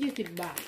ยี่สิบบาท